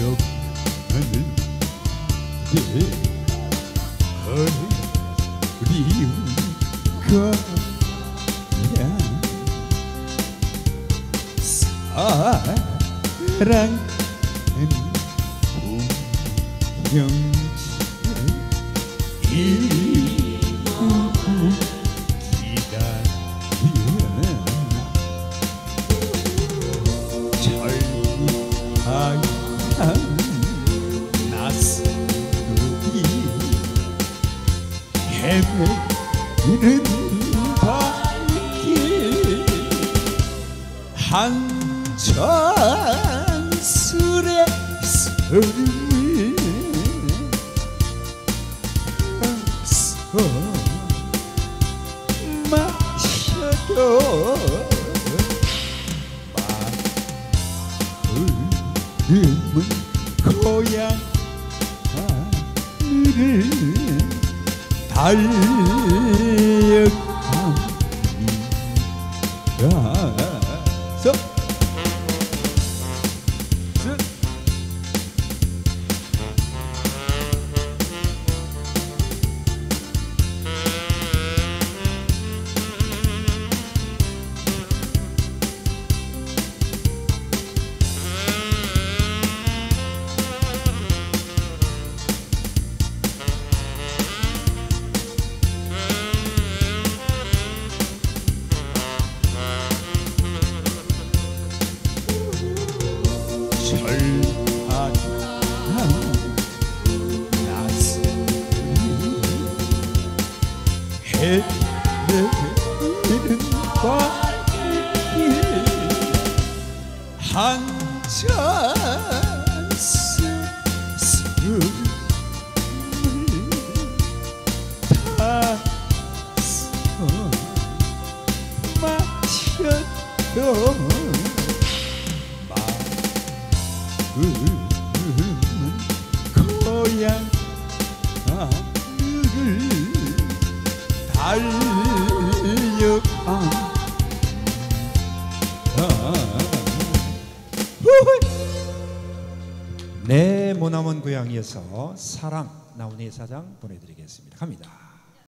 기억하는 게 어린 거야 사랑은 운명체 이루고 기다려 헤매는 발길 한잔 술에 술을 서 마셔도 마음은 고향 하늘을 철 헤매는 발길 한잔 술을 타서 마셔도 하늘을 달려가 내 네, 모나먼 고향에서 사랑 나훈이 사장 보내드리겠습니다. 갑니다.